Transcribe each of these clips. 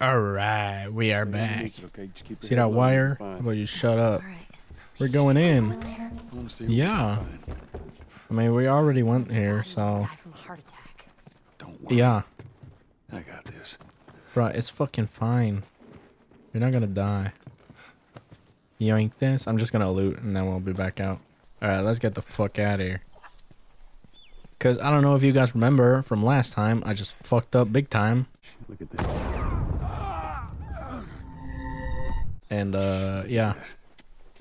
All right, we are back. Okay, just keep See that low, wire? you're How about you shut up? All right. We're going in. there. I wanna see what Yeah. I mean, we already went here, so Die from a heart attack. Don't worry. yeah, I got this. bro, it's fucking fine. You're not gonna die. Yoink this. I'm just gonna loot and then we'll be back out. All right, let's get the fuck out of here. Cause I don't know if you guys remember from last time, I just fucked up big time. Look at this. And uh yeah.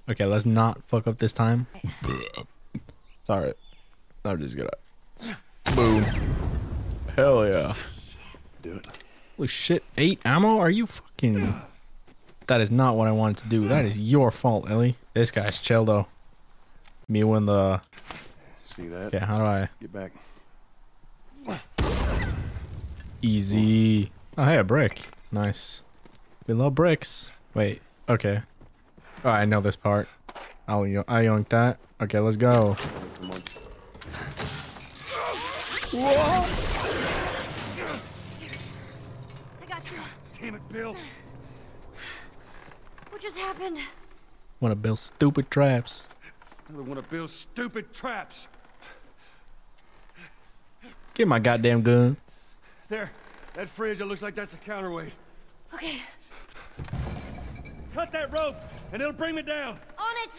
Okay, let's not fuck up this time. Sorry. I'm just gonna Boom. Hell yeah. Do it. Holy shit, eight ammo? Are you fucking That is not what I wanted to do. That is your fault, Ellie. This guy's chill though. Me when the See that? Okay, how do I Get back. easy Oh hey a brick. Nice. We love bricks. Wait, okay. Oh, I know this part. I'll yo- I yoink that. Okay, let's go. Come on. I got you. Damn it, Bill. What just happened? Wanna build stupid traps. Another one of Bill's stupid traps. Get my goddamn gun. There. That fridge, it looks like that's a counterweight. Okay, Cut that rope, and it'll bring me down. on it.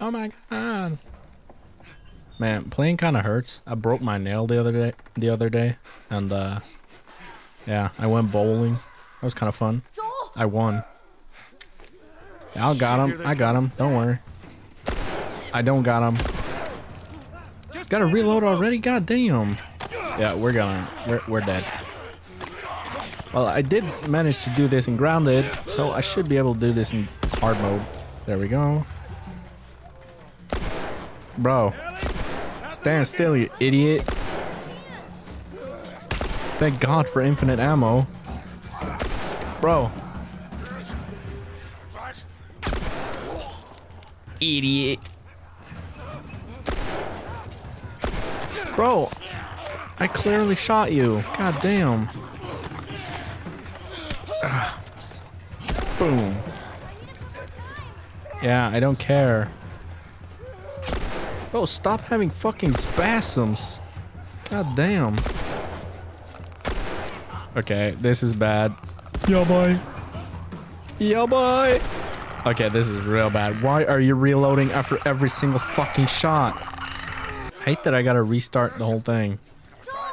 Oh my god. Man, playing kind of hurts. I broke my nail the other day, the other day, and uh, yeah, I went bowling. That was kind of fun. Joel. I won. Yeah, I got him. I got him. Don't worry. I don't got him. Got to reload already. God damn. Yeah, we're gonna. We're we're dead. Well, I did manage to do this in grounded, so I should be able to do this in hard mode. There we go. Bro, stand still, you idiot. Thank God for infinite ammo. Bro. Idiot. Bro, I clearly shot you. God damn. Boom. Yeah, I don't care. Bro, stop having fucking spasms. God damn. Okay, this is bad. Yo, boy. Yo, boy. Okay, this is real bad. Why are you reloading after every single fucking shot? hate that I gotta restart the whole thing.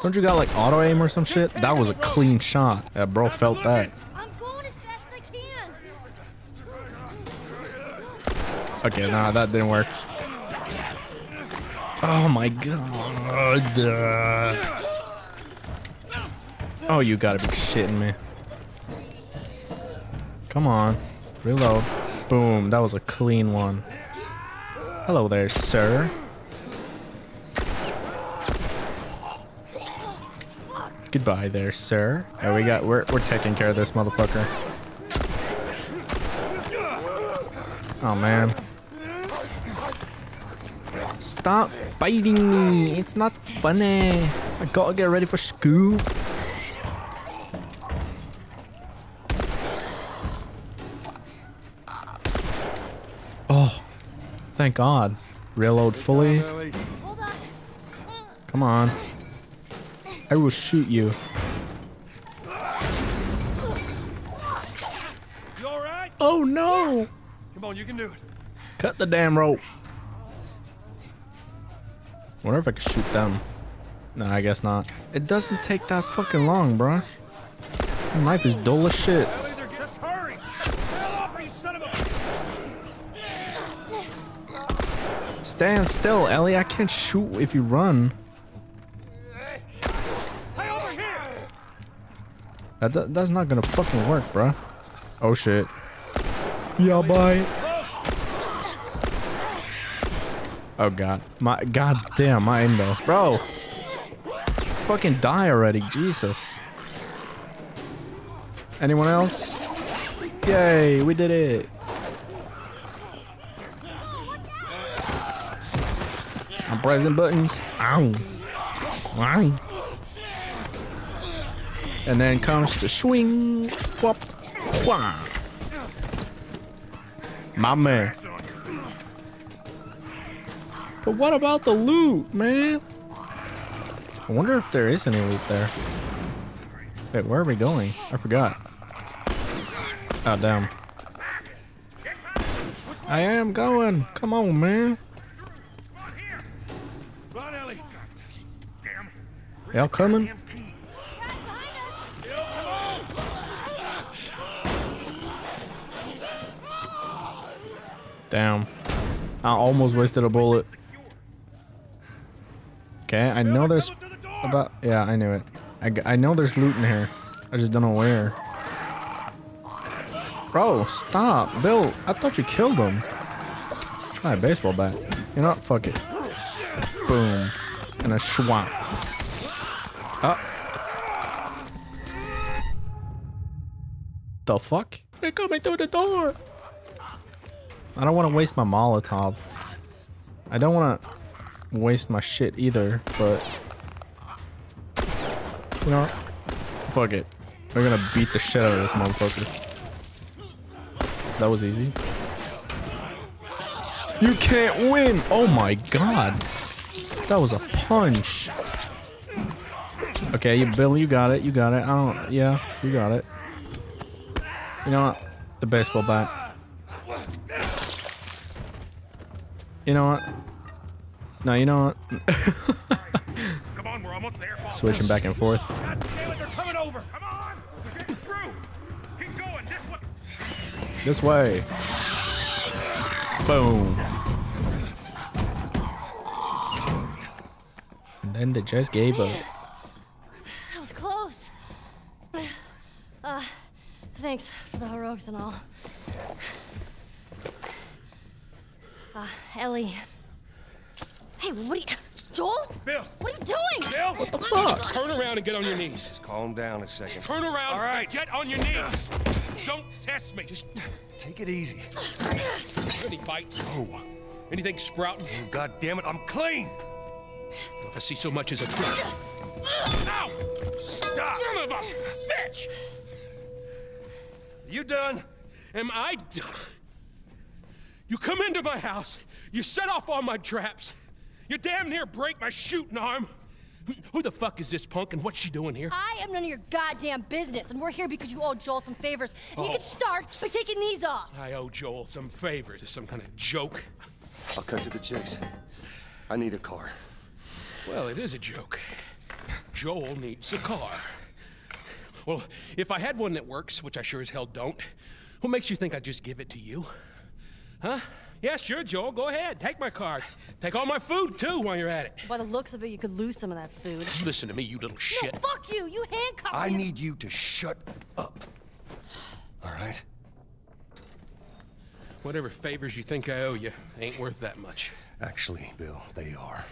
Don't you got like auto aim or some shit? That was a clean shot. Yeah, bro felt that. I'm going as fast as I can. Okay, nah, that didn't work. Oh my god. Oh, you gotta be shitting me. Come on. Reload. Boom, that was a clean one. Hello there, sir. Goodbye there, sir. We got we're we're taking care of this motherfucker. Oh man. Stop biting me. It's not funny. I gotta get ready for school. Oh, thank God. Reload fully. Ellie. Hold on. Come on. I will shoot you. You all right? Oh no! Come on, you can do it. Cut the damn rope. Wonder if I could shoot them. No, I guess not. It doesn't take that fucking long, bruh. My knife is dull as shit. Ellie, they're just hurry. Hell off, you son of a... Stand still, Ellie. I can't shoot if you run. Hey, over here! That, that- that's not gonna fucking work, bruh. Oh shit. Yeah, bye. Oh god. My god damn, my aim though. Bro. Fucking die already, Jesus. Anyone else? Yay, we did it. I'm pressing buttons. Ow. Ow. And then comes the swing. Whoop. Shwa. My man. But what about the loot, man? I wonder if there is any loot there. Wait, where are we going? I forgot. Oh, damn. I am going. Come on, man. Right here. Run, Ellie. Damn. Y'all coming? Damn. I almost wasted a bullet. Okay, I know there's Coming to the door. about... Yeah, I knew it. I, I know there's loot in here. I just don't know where. Bro, stop. Bill, I thought you killed him. It's not a baseball bat. You know what? Fuck it. Boom. And a schwap. Ah. The fuck? They're coming through the door. I don't want to waste my Molotov. I don't want to waste my shit either, but... You know what? Fuck it. We're gonna beat the shit out of this motherfucker. That was easy. You can't win! Oh my god. That was a punch. Okay, you, Bill, you got it. You got it. I don't... Yeah, you got it. You know what? The baseball bat. You know what? No, you know what? Come on, we're almost there. Boss. Switching back and forth. God damn it, they're coming over. Come on. We're getting through. Keep going. This way. This way. Boom. And then they just gave up. That was close. Uh, thanks for the heroics and all. Uh, Ellie. Hey, what are you... Joel? Bill. What are you doing? Bill. What the fuck? Turn around and get on your knees. Just calm down a second. Turn around All right. and get on your knees. Don't test me. Just Take it easy. any bites. Oh. Anything sprouting? Oh, God damn it, I'm clean! If I see so much as a twig. Ow! Stop! Son of a bitch! You done? Am I done? You come into my house, you set off all my traps, you damn near break my shooting arm. Who the fuck is this punk and what's she doing here? I am none of your goddamn business, and we're here because you owe Joel some favors. And you Oh. can start by taking these off. I owe Joel some favors. Is some kind of joke? I'll cut to the chase. I need a car. Well, it is a joke. Joel needs a car. Well, if I had one that works, which I sure as hell don't, what makes you think I'd just give it to you? Huh? Yeah, sure, Joel. Go ahead. Take my car. Take all my food, too, while you're at it. By the looks of it, you could lose some of that food. Listen to me, you little shit. No, fuck you! You handcuffed me. I need you to shut up. All right? Whatever favors you think I owe you ain't worth that much. Actually, Bill, they are.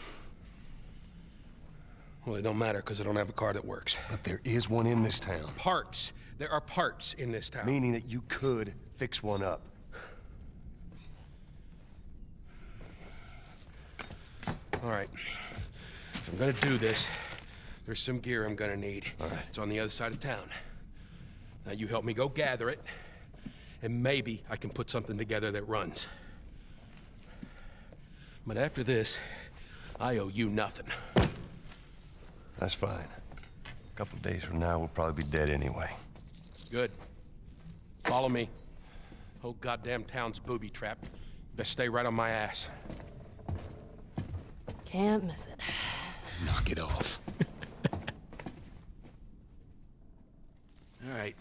Well, it don't matter because I don't have a car that works. But there is one in this town, Parts. There are parts in this town. meaning that you could fix one up. All right. If I'm gonna do this, there's some gear I'm gonna need. All right. It's on the other side of town. Now you help me go gather it, and maybe I can put something together that runs. But after this, I owe you nothing. That's fine. A couple days from now, we'll probably be dead anyway. Good. Follow me. Whole goddamn town's booby trapped. Best stay right on my ass. Can't miss it. Knock it off. All right.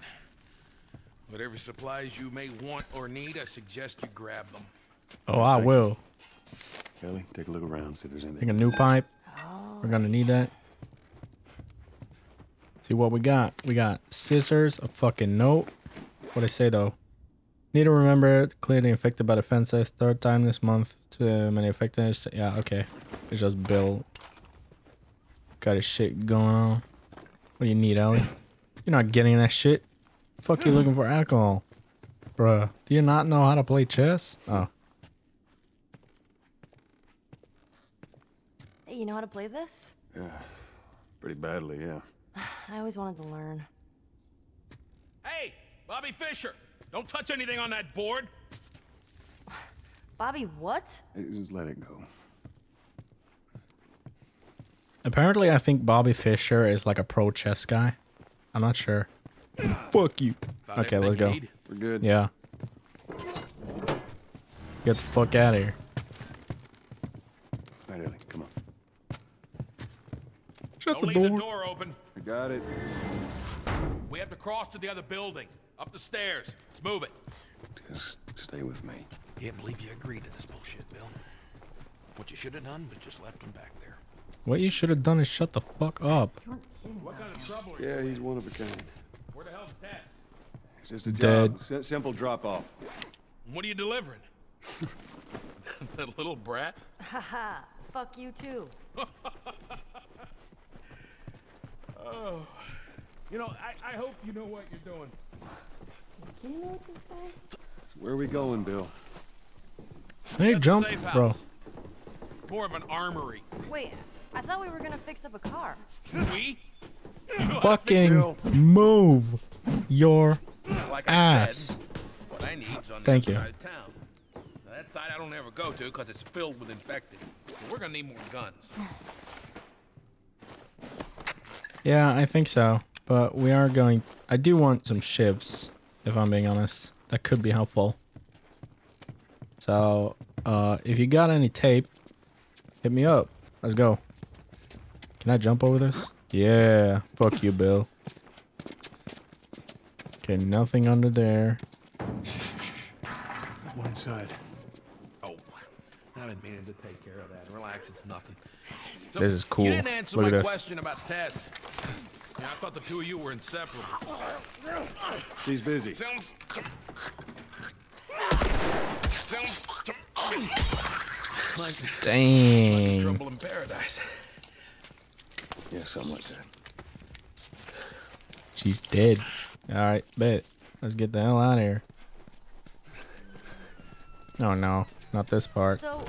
Whatever supplies you may want or need, I suggest you grab them. Oh, I will. Kelly, take a look around, see if there's anything. anything. a new pipe. Oh. We're gonna need that. See what we got. We got scissors, a fucking note. What I say though? Need to remember clearly infected by the fences. Third time this month. Too many affected. Yeah, okay. It's just Bill. Got his shit going on. What do you need, Ellie? You're not getting that shit. Fuck you looking for alcohol. Bruh, do you not know how to play chess? Oh. Hey, you know how to play this? Yeah. Pretty badly, yeah. I always wanted to learn. Hey, Bobby Fischer, don't touch anything on that board. Bobby, what? Just let it go. Apparently, I think Bobby Fischer is like a pro chess guy. I'm not sure. Fuck you. Found Okay, let's go. need? We're good. Yeah. Get the fuck out of here. All right, Ellie, come on. Shut Don't the leave door. the door open. I got it. We have to cross to the other building. Up the stairs. Move it. Just stay with me. Can't believe you agreed to this bullshit, Bill. What you should have done was just left him back there. What you should have done is shut the fuck up. What kind of trouble are you? Yeah, he's one of a kind. Where the hell's Tess? It's just a Dead. job. Simple drop off. What are you delivering? that little brat? Haha. Fuck you too. Oh. You know, I, I hope you know what you're doing. You know what to say? So where are we going, Bill? Hey, jump, bro. More of an armory. Wait, I thought we were gonna fix up a car. We? You know how to Fucking move your like ass. said, what I need's on Thank you. side of town. Now, that side I don't ever go to because it's filled with infected. So we're gonna need more guns. Yeah, I think so. But we are going. I do want some shivs, if I'm being honest. That could be helpful. So, uh, if you got any tape, hit me up. Let's go. Can I jump over this? Yeah. Fuck you, Bill. Okay, nothing under there. One inside. Oh, I've been meaning to take care of that. Relax, it's nothing. So, This is cool. You didn't answer Look my at this. Question about Tess. Yeah, I thought the two of you were inseparable. He's busy. Sounds. Sounds. Like Dang. trouble in paradise. Yeah, something like that. She's dead. Alright, bet. Let's get the hell out of here. Oh no, not this part. So,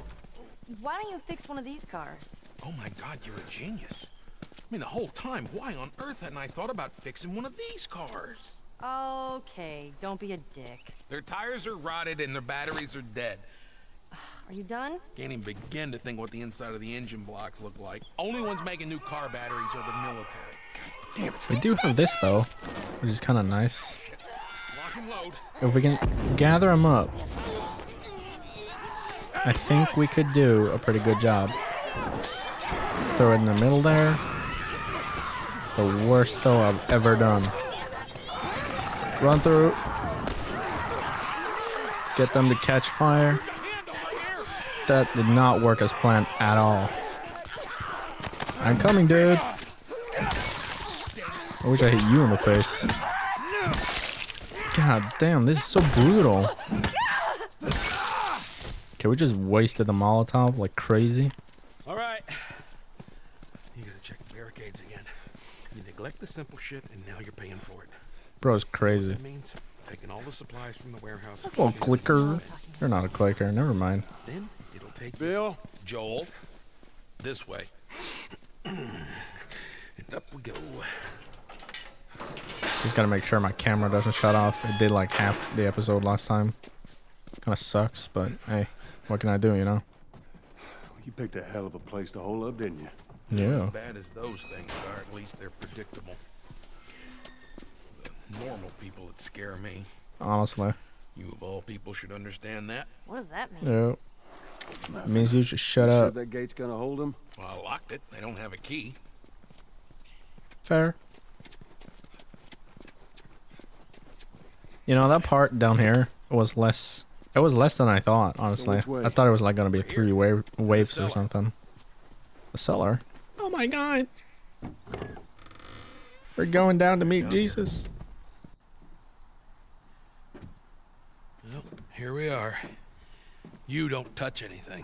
why don't you fix one of these cars? Oh my god, you're a genius. I mean, the whole time, why on earth hadn't I thought about fixing one of these cars? Okay, don't be a dick. Their tires are rotted and their batteries are dead. Are you done? Can't even begin to think what the inside of the engine blocks look like. Only ones making new car batteries are the military. Damn it. We do have this though, which is kind of nice. Lock and load. If we can gather them up, I think we could do a pretty good job. Throw it in the middle there. The worst throw I've ever done. Run through. Get them to catch fire. That did not work as planned at all. I'm coming, dude. I wish I hit you in the face. God damn, this is so brutal. Okay, we just wasted the Molotov like crazy. All right. You gotta check the barricades again. You neglect the simple shit, and now you're paying for it. Bro's crazy. That means taking all the supplies from the warehouse. Oh, clicker. You're not a clicker. Never mind. Then it'll take Bill? Joel this way. and up we go. Just gotta make sure my camera doesn't shut off. It did like half the episode last time. Kinda sucks, but hey, what can I do, you know? You picked a hell of a place to hole up, didn't you? Yeah. As Bad as those things are, at least they're predictable. The normal people that scare me. Honestly. You of all people should understand that. What does that mean? Yeah. It means you should shut Sure up. that gate's gonna hold him? Well, I locked it. They don't have a key. Fair. You know, that part down here was less. It was less than I thought, honestly. which way? I thought it was like gonna be three wave, waves or something. The cellar. Oh my god. We're going down to meet Jesus. Well, here we are. You don't touch anything.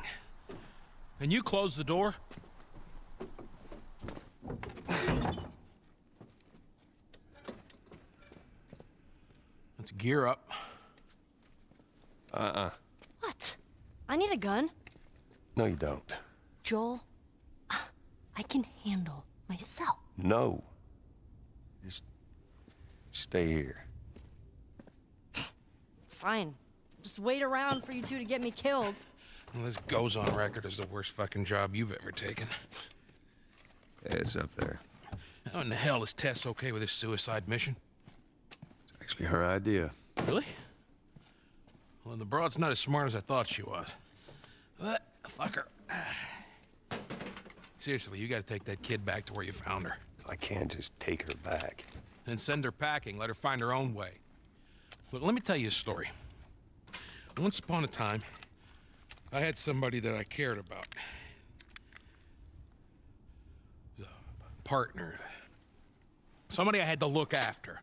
And you close the door? Let's gear up. Uh-uh. What? I need a gun. No, you don't. Joel, uh, I can handle myself. No. Just stay here. fine. Just wait around for you two to get me killed. Well, this goes on record as the worst fucking job you've ever taken. It's up there. How in the hell is Tess okay with this suicide mission? It's actually, her idea. Really? Well, the broad's not as smart as I thought she was. Uh, but, fuck her. Seriously, you gotta take that kid back to where you found her. I can't just take her back. Then send her packing, let her find her own way. Look, let me tell you a story. Once upon a time, I had somebody that I cared about. A partner. Somebody I had to look after.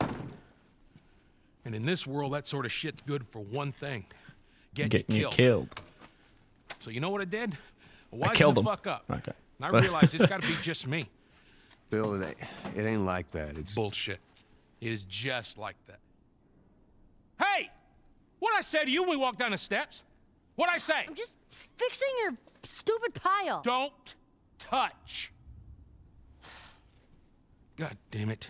And in this world, that sort of shit's good for one thing. Get Getting you you killed. killed. So you know what I did? Why killed the him. fuck up? Okay. And I realized it's got to be just me. Bill, it ain't, it ain't like that. It's Bullshit. It is just like that. Hey! What I say to you when we walk down the steps? What I say? I'm just fixing your stupid pile. Don't touch. God damn it.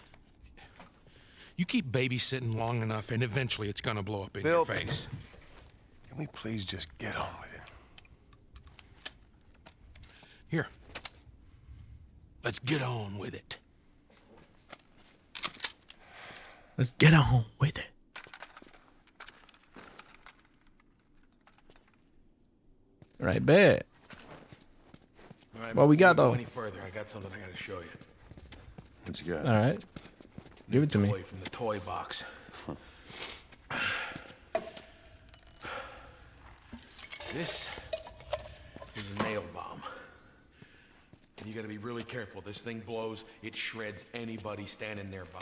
You keep babysitting long enough, and eventually it's gonna blow up in your face. Can we please just get on with it? Here. Let's get on with it. Let's get on with it. Right, bet. All right, What we before got, go though? Any further? I got something I gotta show you. what you got. All right. Give it to me. Toy from the toy box. this is a nail bomb. You gotta be really careful. This thing blows, it shreds anybody standing nearby.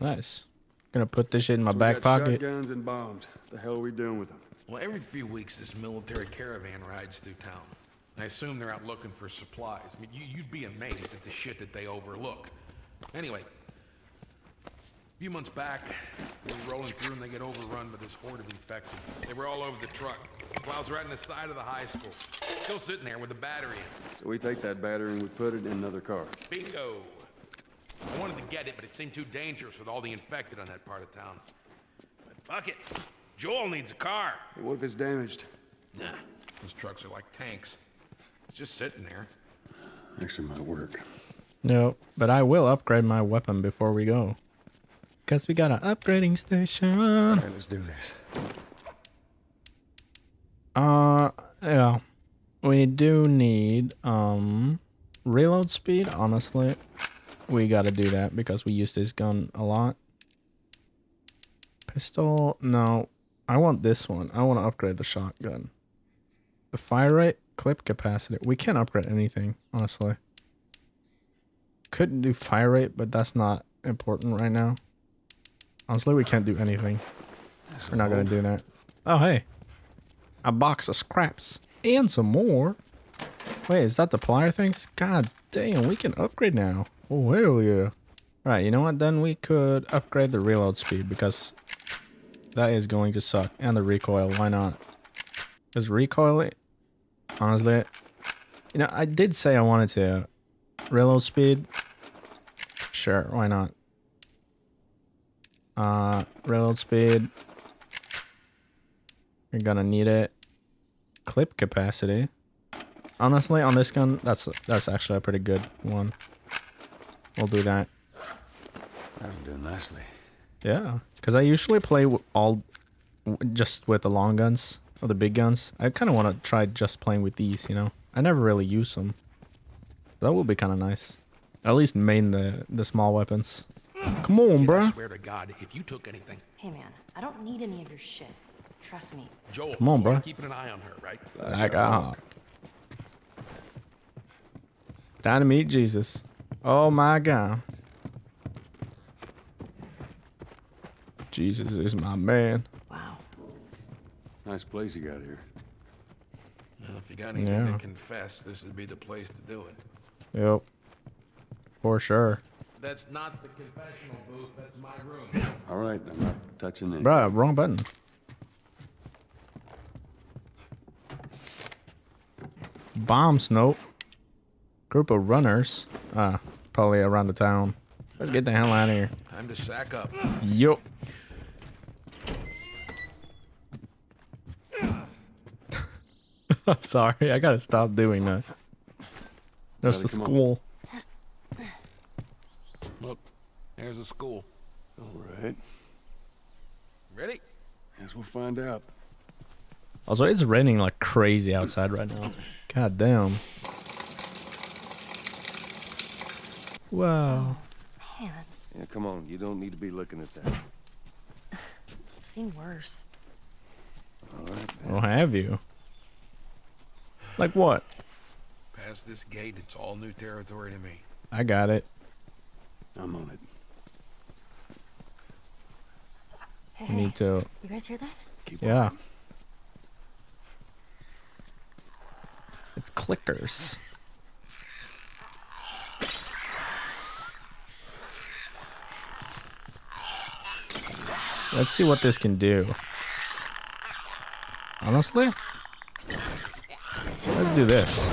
Nice. Gonna put this shit in my We back pocket. Shotguns and bombs. The hell are we doing with them? Well, every few weeks, this military caravan rides through town. I assume they're out looking for supplies. I mean, you, you'd be amazed at the shit that they overlook. Anyway, a few months back, we were rolling through and they get overrun by this horde of infected. They were all over the truck. Plows right in the side of the high school. Still sitting there with the battery in. So we take that battery and we put it in another car. Bingo! I wanted to get it, but it seemed too dangerous with all the infected on that part of town. But fuck it. Joel needs a car. Hey, what if it's damaged? Nah, those trucks are like tanks. It's just sitting there. Actually, might work. No, but I will upgrade my weapon before we go. Cause we got an upgrading station. All right, let's do this. Uh, yeah. We do need, um, reload speed, honestly. We gotta do that because we use this gun a lot. Pistol, no. I want this one. I want to upgrade the shotgun. The fire rate, clip capacity. We can't upgrade anything, honestly. Couldn't do fire rate, but that's not important right now. Honestly, we can't do anything. We're not gonna do that. Oh, hey. A box of scraps. And some more. Wait, is that the plier things? God damn, we can upgrade now. Oh, hell yeah. Alright, you know what? Then we could upgrade the reload speed because that is going to suck. And the recoil, why not? Because recoil, it? honestly, you know, I did say I wanted to reload speed. Sure, why not? Uh, reload speed. You're gonna need it. Clip capacity. Honestly, on this gun, that's that's actually a pretty good one. We'll do that. That'll do nicely. Yeah, because I usually play all just with the long guns or the big guns. I kind of want to try just playing with these. You know, I never really use them. That would be kind of nice. At least main the the small weapons. Come on, bro. I swear to God, if you took anything, Hey, man, I don't need any of your shit. Trust me. Joel, Come on, bro. are keeping an eye on her, right? Like, ah. Time to meet Jesus. Oh my God. Jesus is my man. Wow. Nice place you got here. Well, if you got anything Yeah. to confess, this would be the place to do it. Yep. For sure. That's not the confessional booth. That's my room. All right, I'm not touching it. Bruh, wrong button. Bombs, nope. Group of runners. Ah, probably around the town. Let's get the hell out of here. Time to sack up. Yup. I'm sorry. I gotta stop doing that. There's the Come on. school. Look, there's a school. All right. Ready? Guess we'll find out. Also, it's raining like crazy outside right now. God damn. Wow. Man, Yeah, come on. You don't need to be looking at that. I've seen worse. All right. Well, have you? Like what? Past this gate, it's all new territory to me. I got it. I'm on it. Hey, Me too. you guys hear that? Keep Yeah. on. It's clickers. Let's see what this can do. Honestly? Let's do this.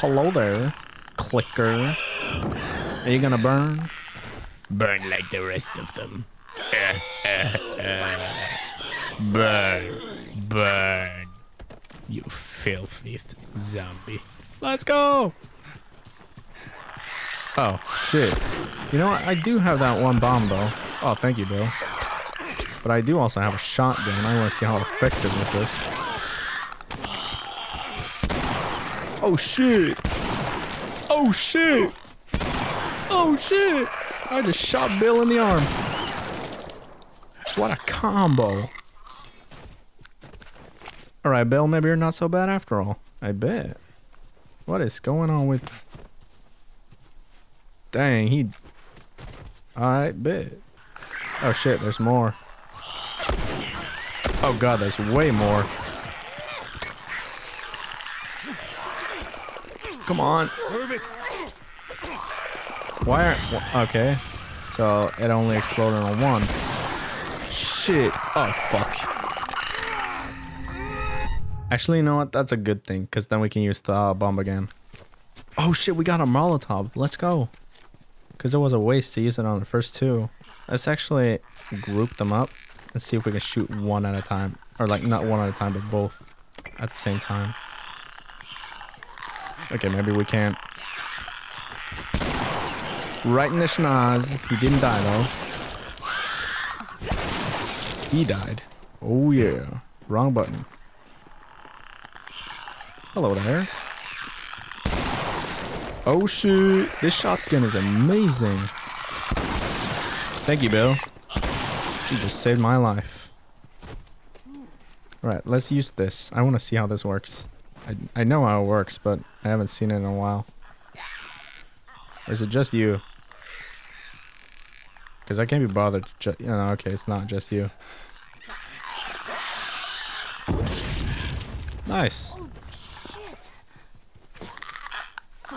Hello there, clicker. Are you gonna burn? Burn like the rest of them. burn, burn. You filthy zombie. Let's go! Oh, shit. You know what? I do have that one bomb, though. Oh, thank you, Bill. But I do also have a shotgun. I want to see how effective this is. Oh, shit! Oh, shit! Oh, shit! I just shot Bill in the arm. What a combo. Alright, Bill, maybe you're not so bad after all. I bet. What is going on with... Dang, he... Alright, bet. Oh shit, there's more. Oh god, there's way more. Come on. Move it. Why aren't... Okay. So, it only exploded on one. Shit. Oh, fuck. Actually, you know what? That's a good thing, because then we can use the uh, bomb again. Oh shit, we got a Molotov. Let's go. Because it was a waste to use it on the first two. Let's actually group them up and see if we can shoot one at a time. Or like, not one at a time, but both at the same time. Okay, maybe we can't. Right in the schnoz. He didn't die though. He died. Oh yeah. Wrong button. Hello there. Oh shoot. This shotgun is amazing. Thank you, Bill. You just saved my life. Alright, let's use this. I want to see how this works. I, I know how it works, but I haven't seen it in a while. Or is it just you? Because I can't be bothered to ju- you know, okay, it's not just you. Nice.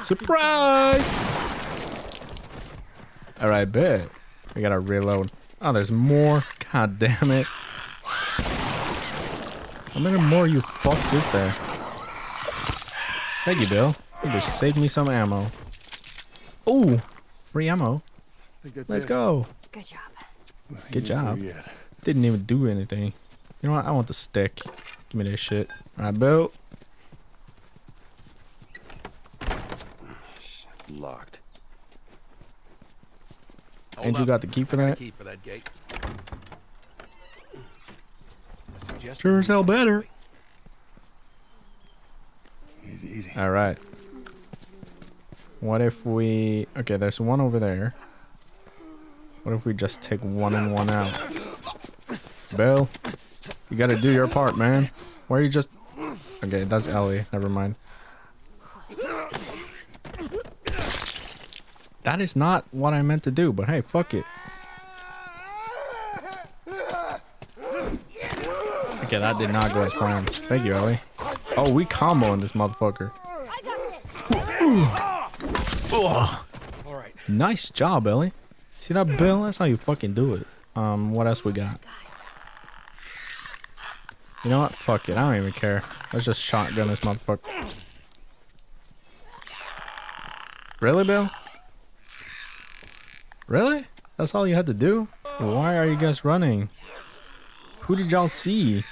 Surprise! Alright, bet. We gotta reload. Oh, there's more. God damn it. How many more you fucks is there? Thank you, Bill. You just saved me some ammo. Ooh, free ammo. Let's it. go. Good job. Good job. Didn't even do anything. You know what? I want the stick. Give me this shit. Alright, Bill. Locked. Hold Andrew up. got the key for that. key for that gate. Sure as hell better. Easy, easy. Alright. What if we... Okay, there's one over there. What if we just take one and one out? Bill, you gotta do your part, man. Why are you just... Okay, that's Ellie. Never mind. That is not what I meant to do, but hey, fuck it. Okay, that did not go as planned. Thank you, Ellie. Oh, we comboing this motherfucker. All right. Nice job, Ellie. See that, Bill? That's how you fucking do it. Um, what else we got? You know what? Fuck it. I don't even care. Let's just shotgun this motherfucker. Really, Bill? Really? That's all you had to do? Why are you guys running? Who did y'all see?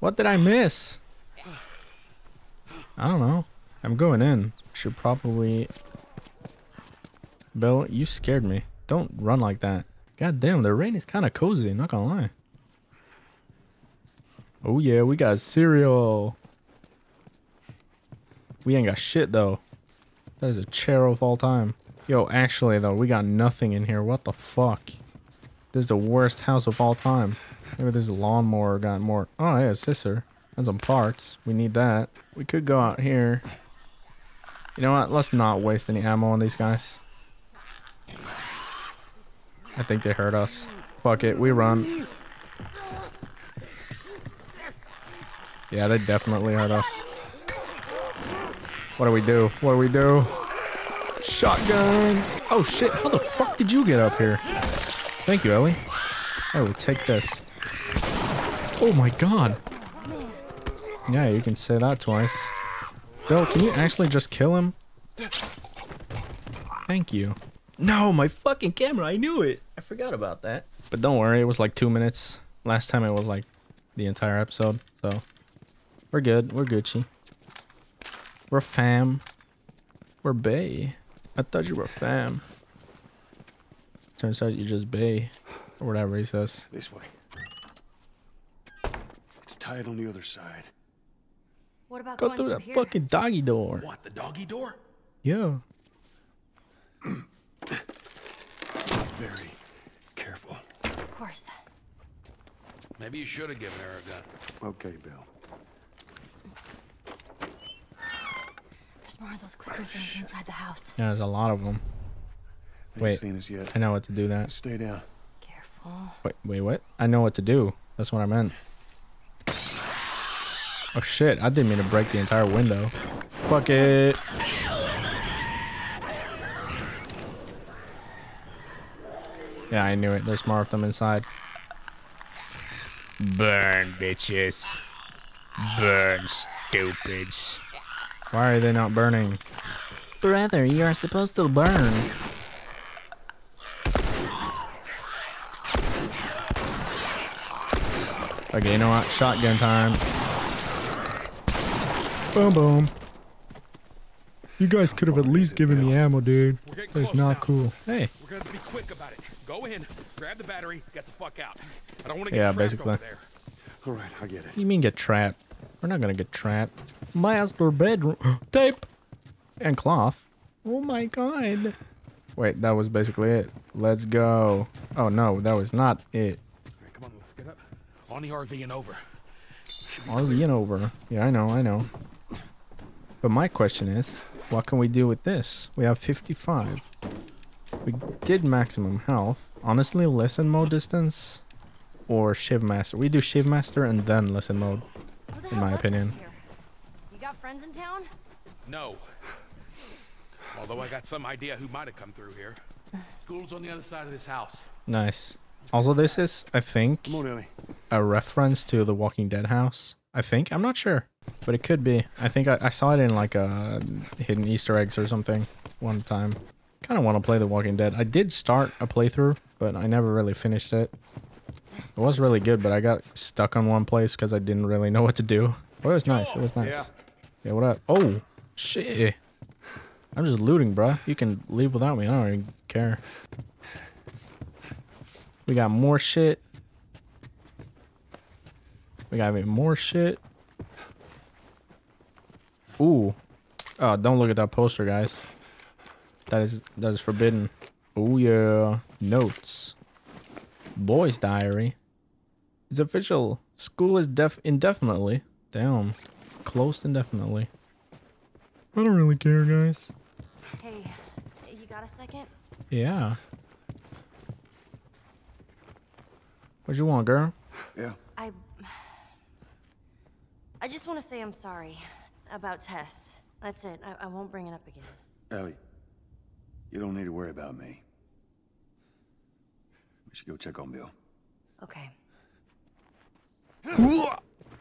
What did I miss? I don't know. I'm going in. Should probably... Bill, you scared me. Don't run like that. God damn, the rain is kind of cozy, not gonna lie. Oh yeah, we got cereal. We ain't got shit though. That is a chair of all time. Yo, actually though, we got nothing in here. What the fuck? This is the worst house of all time. Maybe this lawnmower got more. Oh yeah, scissor. And some parts. We need that. We could go out here. You know what? Let's not waste any ammo on these guys. I think they hurt us. Fuck it, we run. Yeah, they definitely hurt us. What do we do? What do we do? Shotgun! Oh shit, how the fuck did you get up here? Thank you, Ellie. I will take this. Oh my god. Yeah, you can say that twice. Bill, can you actually just kill him? Thank you. No, my fucking camera. I knew it. I forgot about that. But don't worry, it was like two minutes. Last time it was like the entire episode. So we're good. We're Gucci. We're fam. We're bay. I thought you were fam. Turns out you're just bay. Or whatever he says. This way. It's tied on the other side. What about Go going through through that here? fucking doggy door. What, the doggy door? Yeah. Very careful. Of course. Maybe you should have given her a gun. Okay, Bill. There's more of those clicker things inside the house. Yeah, there's a lot of them. Ain't Wait. seen us yet. I know what to do that. Stay down. Careful. Wait, wait, what? I know what to do. That's what I meant. Oh shit, I didn't mean to break the entire window. Fuck it. Yeah, I knew it. There's more of them inside. Burn, bitches. Burn, stupids. Why are they not burning? Brother, you are supposed to burn. Okay, you know what? Shotgun time. Boom, boom. You guys could have at least given me ammo, dude. That's not cool. Hey, We're gonna be quick about it. Go in, grab the battery, get the fuck out. I don't want to get Yeah, trapped basically. over there. All right, I get it. what do you mean get trapped? We're not gonna get trapped. Master bedroom. Tape! And cloth. Oh my god. Wait, that was basically it. Let's go. Oh no, that was not it. All right, come on, let's get up. On the RV and over. RV and over. Yeah, I know, I know. But my question is, what can we do with this? We have 55. We did maximum health. Honestly, listen mode distance or Shiv Master. We do Shiv Master and then listen mode. Who In my left us opinion. Here? You got friends in town? No. Although I got some idea who might have come through here. School's on the other side of this house. Nice. Also, this is, I think, on, a reference to the Walking Dead house. I think. I'm not sure. But it could be. I think I, I saw it in like a hidden Easter eggs or something one time. Kind of want to play The Walking Dead. I did start a playthrough, but I never really finished it. It was really good, but I got stuck on one place because I didn't really know what to do. But it was nice. It was nice. Yeah, what up? Oh, shit. I'm just looting, bruh. You can leave without me. I don't even care. We got more shit. We got even more shit. Ooh. Oh, don't look at that poster, guys. That is that is forbidden. Oh yeah. Notes. Boy's diary. It's official. School is def indefinitely. Damn. Closed indefinitely. I don't really care, guys. Hey, you got a second? Yeah. What you want, girl? Yeah. I. I just want to say I'm sorry about Tess. That's it. I, I won't bring it up again. Ellie, you don't need to worry about me. We should go check on Bill. Okay.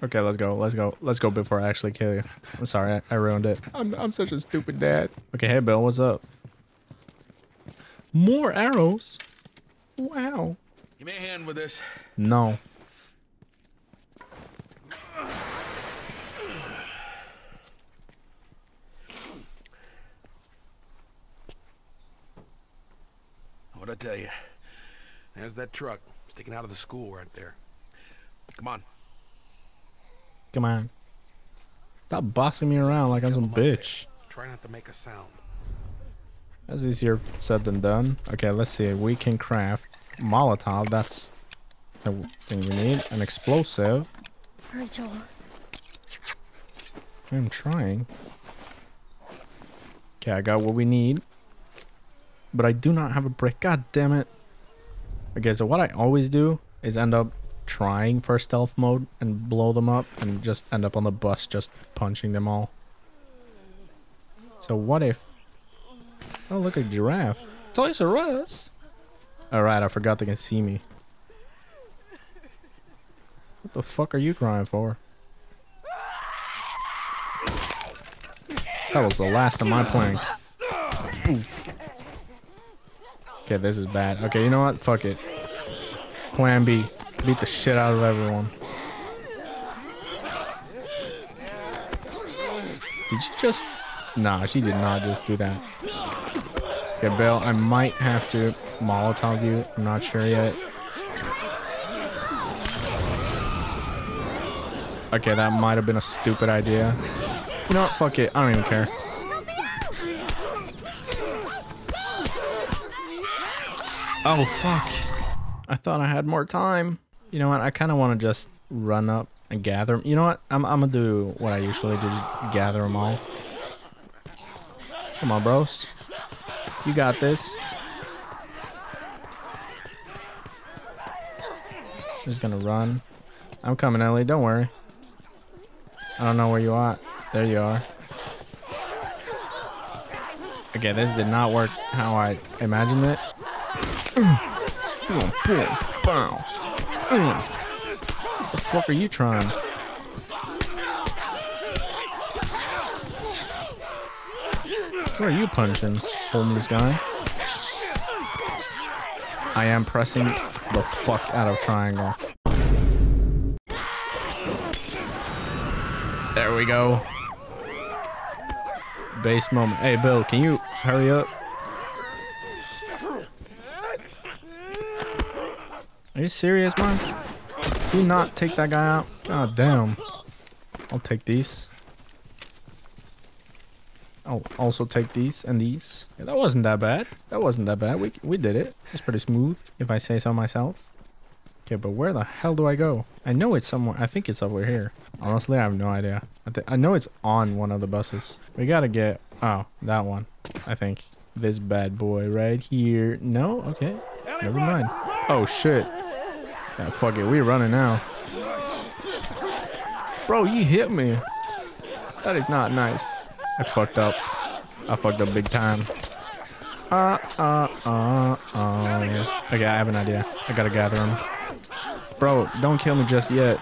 Okay, let's go. Let's go. Let's go before I actually kill you. I'm sorry, I, I ruined it. I'm, I'm such a stupid dad. Okay, hey Bill, what's up? More arrows? Wow. Give me a hand with this. No. What'd I tell you? There's that truck sticking out of the school right there. Come on. Come on. Stop bossing me around like I'm some bitch. Try not to make a sound. That's easier said than done. Okay, let's see. We can craft Molotov. That's the thing we need. An explosive. Hurry, Joel. I'm trying. Okay, I got what we need. But I do not have a brick. God damn it. Okay, so what I always do is end up trying for stealth mode and blow them up and just end up on the bus just punching them all. So what if... Oh, look, a giraffe. Toys R Us. Alright, I forgot they can see me. What the fuck are you crying for? That was the last of my plank. Oof. Okay, this is bad. Okay, you know what? Fuck it. Plan B. Beat the shit out of everyone. Did you just... Nah, she did not just do that. Yeah, Bill, I might have to Molotov you. I'm not sure yet. Okay, that might have been a stupid idea. You know what? Fuck it. I don't even care. Oh, fuck. I thought I had more time. You know what? I kind of want to just run up and gather 'em. You know what? I'm, I'm going to do what I usually do. Just gather them all. Come on, bros. You got this. Just gonna run. I'm coming, Ellie. Don't worry. I don't know where you are. There you are. Okay, this did not work how I imagined it. What the fuck are you trying? Where are you punching, homeless guy? I am pressing the fuck out of triangle. There we go. Base moment. Hey, Bill, can you hurry up? Are you serious, man? Do not take that guy out. God damn. I'll take these. I'll also take these and these. Yeah, that wasn't that bad. That wasn't that bad. We we did it. It's pretty smooth, if I say so myself. Okay, but where the hell do I go? I know it's somewhere. I think it's over here. Honestly, I have no idea. I, I know it's on one of the buses. We gotta get... Oh, that one. I think. This bad boy right here. No? Okay. Never mind. Oh, shit. Fuck it. We're running now. Bro, you hit me. That is not nice. I fucked up. I fucked up big time. Uh, uh, uh, uh. Okay, I have an idea. I gotta gather him. Bro, don't kill me just yet.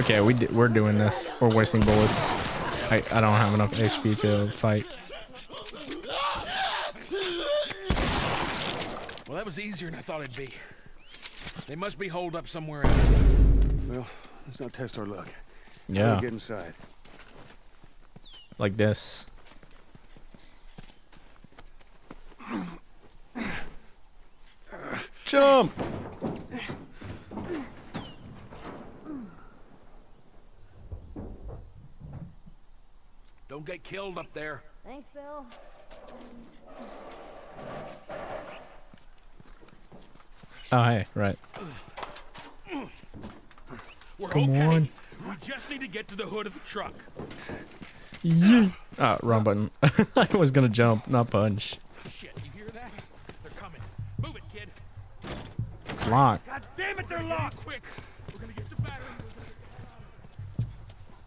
Okay, we we're doing this. We're wasting bullets. I, I don't have enough HP to fight. Well, that was easier than I thought it'd be. They must be holed up somewhere else. Well, let's not test our luck. Yeah, Get inside. like this. Jump! Don't get killed up there. Thanks, Bill. Oh, hey, right. We're Come okay. on. We just need to get to the hood of the truck. Yeah. Ah, wrong button. I was gonna jump, not punch. Shit, you hear that? They're coming. Move it, kid. It's locked. God damn it, they're locked. Quick. We're gonna get the battery.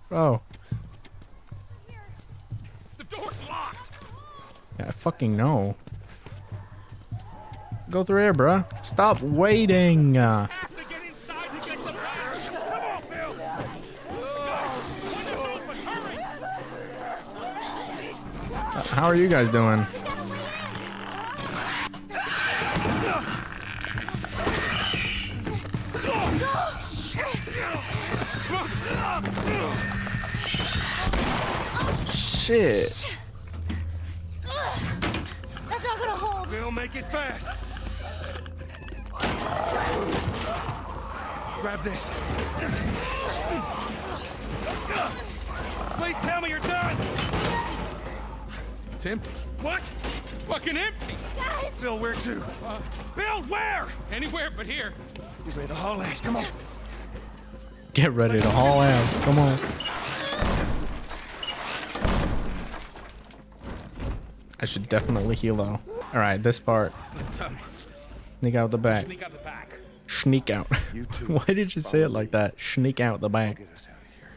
Bro. I fucking know. Go through here, bruh. Stop waiting. Uh. How are you guys doing? Shit. Grab this. Please tell me you're done. It's empty. What? Fucking empty. Guys! Bill, where to? Uh. Bill, where? Anywhere but here. You ready to haul ass? Come on. Get ready to haul ass. Come on. I should definitely heal though. All right, this part. Sneak out the back. Sneak out the back. Sneak out. Why did you say it like that? Sneak out the back. Get us out of here.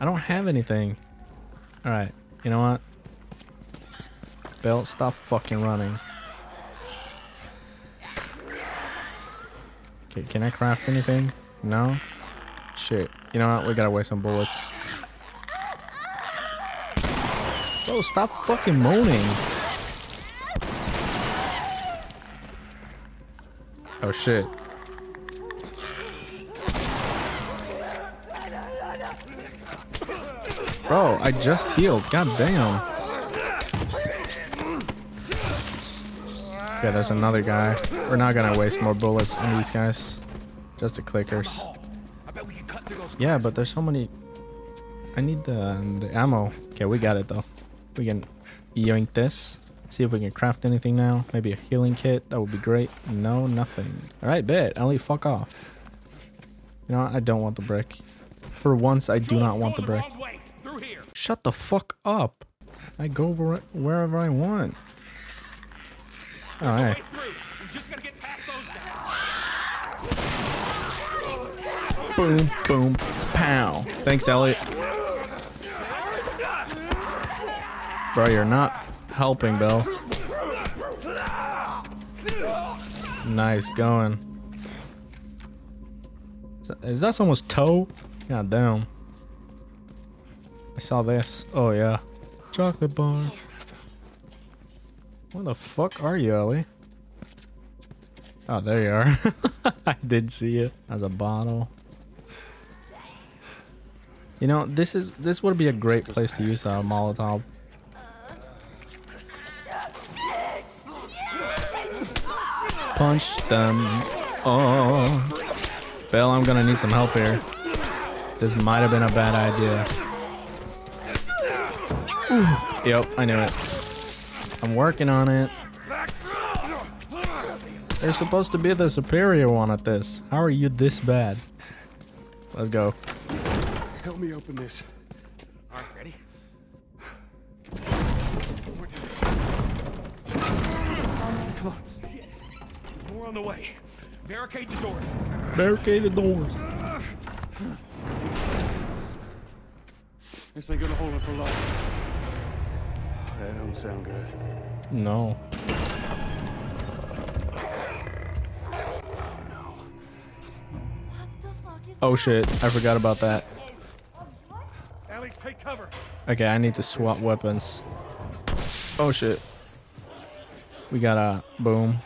I don't have anything. All right, you know what? Belt, stop fucking running. Okay, can I craft anything? No? Shit. You know what? We gotta waste some bullets. Bro, stop fucking moaning. Oh shit. Bro, I just healed. God damn. Yeah, there's another guy. We're not gonna waste more bullets on these guys. Just the clickers. Yeah, but there's so many. I need the the ammo. Okay, we got it though. We can yoink this. See if we can craft anything now. Maybe a healing kit. That would be great. No, nothing. All right, bet. Ellie, fuck off. You know? I don't want the brick. For once, I do not want the brick. Shut the fuck up. I go wherever I want. There's a hey. way through. We just gotta get past those guys. Boom, boom, pow. Thanks, Elliot. Bro, you're not helping, Bill. Nice going. Is that someone's toe? God damn. I saw this. Oh, yeah. Chocolate bar. Where the fuck are you, Ellie? Oh, there you are. I did see it as a bottle. You know, this is this would be a great place to use a Molotov. Punch them. Oh, Bill, I'm gonna need some help here. This might have been a bad idea. Ooh. Yep, I knew it. I'm working on it. They're supposed to be the superior one at this. How are you this bad? Let's go. Help me open this. All right, ready? Come on. More on the way. Barricade the doors. Barricade the doors. This ain't gonna hold it for long. That don't sound good. No. What the fuck is Oh shit, I forgot about that. Ellie, take cover. Okay, I need to swap weapons. Oh shit. We got a boom.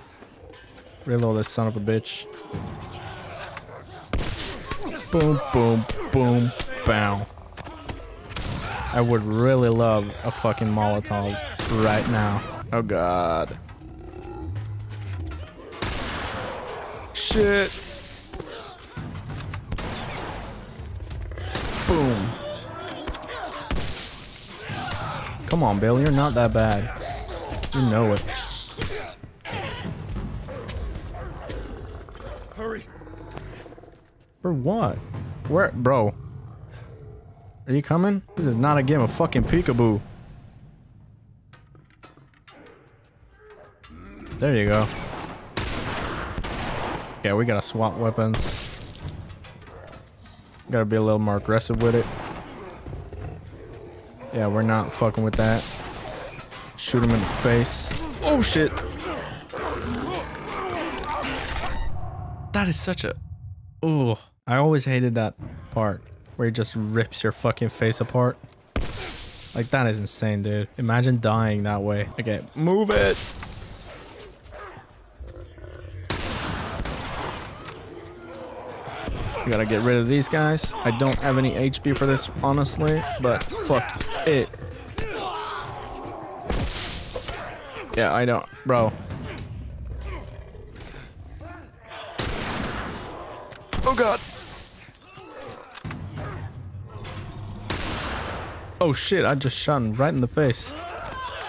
Reload this son of a bitch. Boom, boom, boom, bow. I would really love a fucking Molotov right now. Oh god. Shit. Boom. Come on, Bill, you're not that bad. You know it. Hurry. For what? Where, bro? Are you coming? This is not a game of fucking peekaboo. There you go. Yeah, we gotta swap weapons. Gotta be a little more aggressive with it. Yeah, we're not fucking with that. Shoot him in the face. Oh shit! That is such a. Oh, I always hated that part where he just rips your fucking face apart. Like, that is insane, dude. Imagine dying that way. Okay, move it. We gotta get rid of these guys. I don't have any HP for this, honestly, but fuck it. Yeah, I don't. Bro. Oh god. Oh shit, I just shot him right in the face.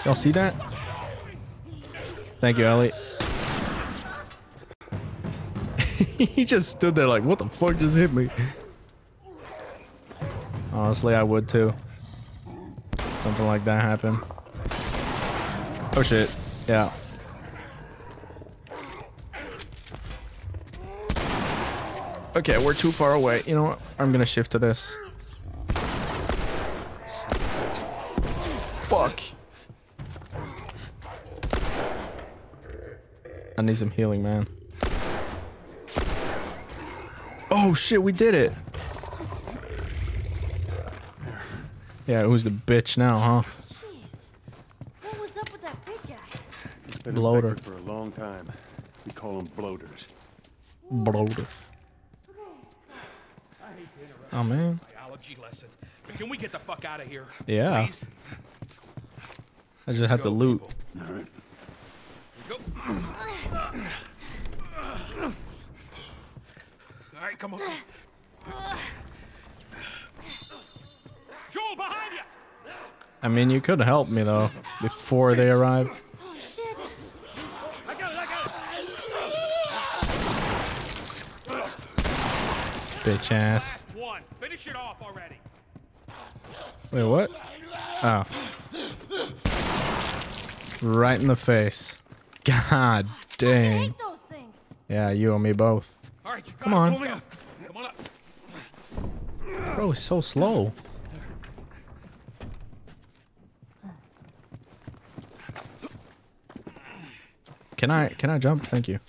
Y'all see that? Thank you, Ellie. he just stood there like, what the fuck just hit me? Honestly, I would too. Something like that happen. Oh shit. Yeah. Okay, we're too far away. You know what? I'm gonna shift to this. Fuck. I need some healing, man. Oh shit, we did it. Yeah, who's the bitch now, huh? Jeez. What was up with that big guy? Been Bloater. for a long time. We call them bloaters. Bloater. Oh man. Biology lesson. But can we get the fuck out of here? Yeah. Please? I just had to loot. All right. Go. All right, come on. Joel, behind you! I mean, you could help me though before they arrive. Oh shit. I got it, I got it! Bitch ass. One. Finish it off already. Wait, what? Oh. Right in the face. God I dang. hate those things. Yeah, you and me both. All right, Come on. Pull me up. Come on up. Bro, he's so slow. Can I can I jump? Thank you.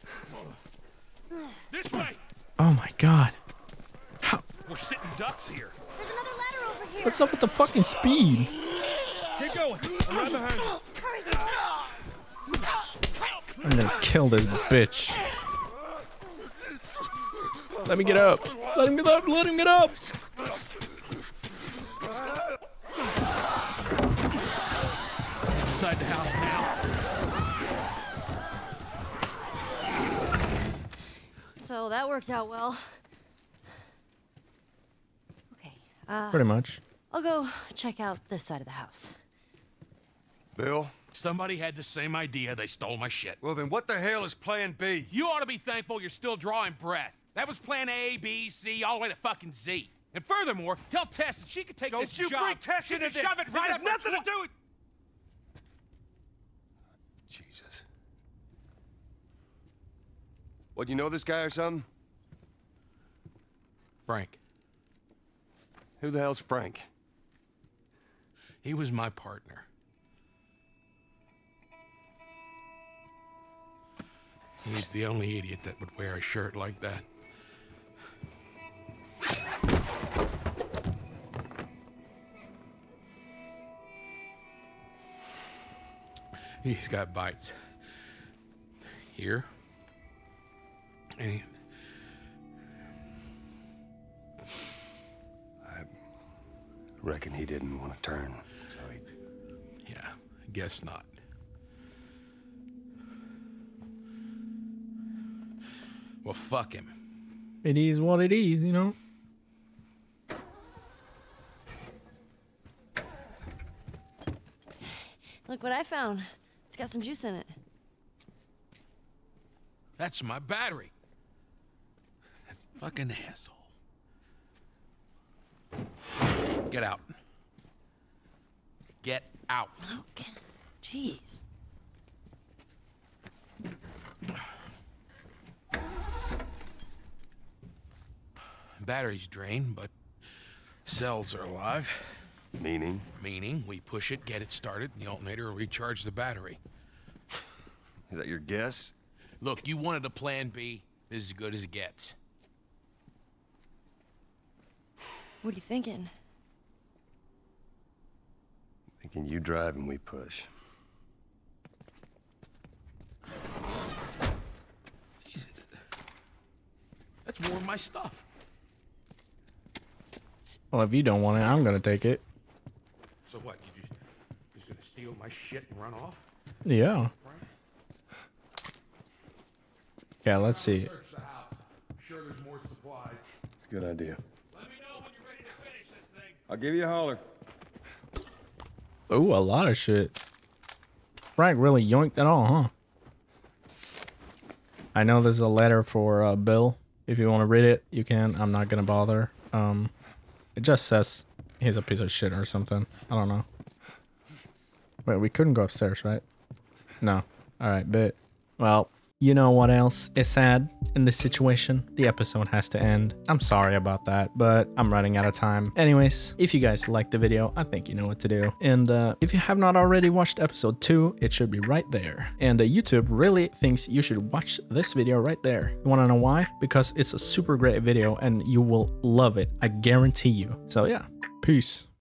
This way. Oh my god. We're sitting ducks here. There's another ladder over here. What's up with the fucking speed? Keep going. I'm right behind you. Hurry. I'm gonna kill this bitch. Let me get up. Let him get up. Let him get up. Inside the house now. So that worked out well. Okay. Uh, Pretty much. I'll go check out this side of the house. Bill? Somebody had the same idea. They stole my shit. Well then what the hell is plan B? You ought to be thankful you're still drawing breath. That was plan A, B, C, all the way to fucking Z. And furthermore, tell Tess that she could take Don't this you job. bring Tess she into could this. shove it right has up nothing to do with... Jesus. What, do you know this guy or something? Frank, Who the hell's Frank? he was my partner. He's the only idiot that would wear a shirt like that. He's got bites. Here. And he, Reckon he didn't want to turn, so he... yeah, I guess not. Well, fuck him. It is what it is, you know. Look what I found. It's got some juice in it. That's my battery. That fucking asshole. Get out. Get out. Oh, okay. Jeez. Battery's drained, but cells are alive. Meaning? Meaning, we push it, get it started, and the alternator will recharge the battery. Is that your guess? Look, you wanted a plan B. This is as good as it gets. What are you thinking? Thinking you drive and we push. That's more of my stuff. Well, if you don't want it, I'm gonna take it. So what? You just, just gonna steal my shit and run off? Yeah. Yeah, let's see. Search the house. I'm sure there's more supplies. It's a good idea. Let me know when you're ready to finish this thing. I'll give you a holler. Ooh, a lot of shit. Frank really yoinked it all, huh? I know there's a letter for uh, Bill. If you want to read it, you can. I'm not gonna bother. Um, it just says he's a piece of shit or something. I don't know. Wait, we couldn't go upstairs, right? No. All right, but well, you know what else is sad in this situation? The episode has to end. I'm sorry about that, but I'm running out of time. Anyways, if you guys liked the video, I think you know what to do. And uh, if you have not already watched episode 2, it should be right there. And uh, YouTube really thinks you should watch this video right there. You wanna know why? Because it's a super great video and you will love it. I guarantee you. So yeah, peace.